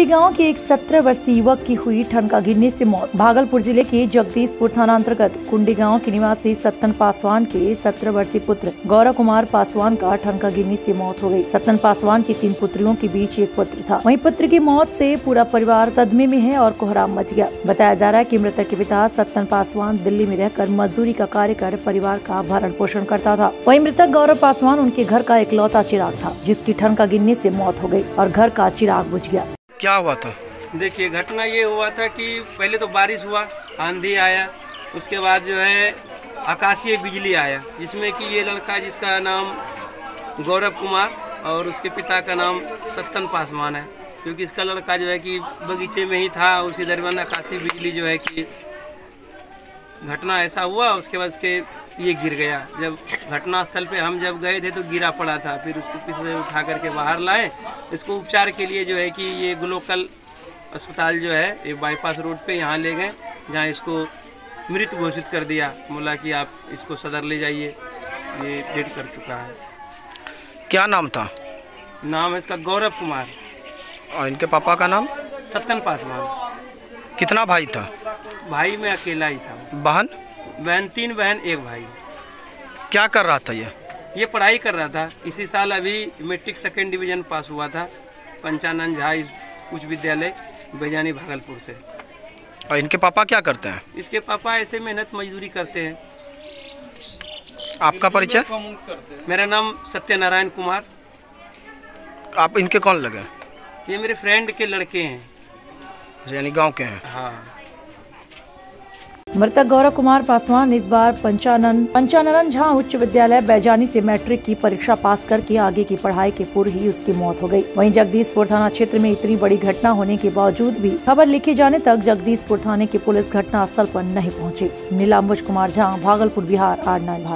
कुंडी गाँव के एक सत्रह वर्षीय युवक की हुई ठनका गिरने से मौत। भागलपुर ज़िले के जगदीशपुर थाना अंतर्गत कुंडी गाँव के निवासी सत्तन पासवान के सत्रह वर्षीय पुत्र गौरव कुमार पासवान का ठनका गिरने से मौत हो गई। सत्तन पासवान की तीन पुत्रियों के बीच एक पुत्र था। वहीं पुत्र की मौत से पूरा परिवार तदमे में है और कोहराम मच गया। बताया जा रहा है की मृतक के पिता सत्तन पासवान दिल्ली में रहकर मजदूरी का कार्य कर परिवार का भरण पोषण करता था। वही मृतक गौरव पासवान उनके घर का इकलौता चिराग था, जिसकी ठनका गिरने ऐसी मौत हो गई और घर का चिराग बुझ गया। क्या हुआ था? देखिए, घटना ये हुआ था कि पहले तो बारिश हुआ, आंधी आया, उसके बाद जो है आकाशीय बिजली आया, जिसमें कि ये लड़का जिसका नाम गौरव कुमार और उसके पिता का नाम सत्तन पासवान है, क्योंकि इसका लड़का जो है कि बगीचे में ही था, उसी दरमियान आकाशीय बिजली जो है कि घटना ऐसा हुआ, उसके बाद उसके ये गिर गया। जब घटना स्थल पे हम जब गए थे तो गिरा पड़ा था, फिर उसको किसी उठा करके बाहर लाए इसको उपचार के लिए जो है कि ये ग्लोकल अस्पताल जो है ये बाईपास रोड पे यहाँ ले गए जहाँ इसको मृत घोषित कर दिया। बोला कि आप इसको सदर ले जाइए। ये डेट कर चुका है। क्या नाम था? नाम है इसका गौरव कुमार। और इनके पापा का नाम? सत्तन पासवान। कितना भाई था? भाई मैं अकेला ही था। बहन? बहन तीन बहन एक भाई। क्या कर रहा था ये? ये पढ़ाई कर रहा था। इसी साल अभी मैट्रिक सेकेंड डिवीज़न पास हुआ था। पंचानंद झा उच्च विद्यालय बैजानी भागलपुर से। और इनके पापा क्या करते हैं? इसके पापा ऐसे मेहनत मजदूरी करते हैं। आपका परिचय? मेरा नाम सत्यनारायण कुमार। आप इनके कौन लगे ये मेरे फ्रेंड के लड़के हैं। यानी गाँव के हैं। हाँ। मृतक गौरव कुमार पासवान इस बार पंचानन पंचानन झा उच्च विद्यालय बैजानी से मैट्रिक की परीक्षा पास करके आगे की पढ़ाई के पूर्व ही उसकी मौत हो गई। वहीं जगदीशपुर थाना क्षेत्र में इतनी बड़ी घटना होने के बावजूद भी खबर लिखे जाने तक जगदीशपुर थाने की पुलिस घटना स्थल पर नहीं पहुँचे। Neelambuj Kumar Jha, Bhagalpur Bihar, R nine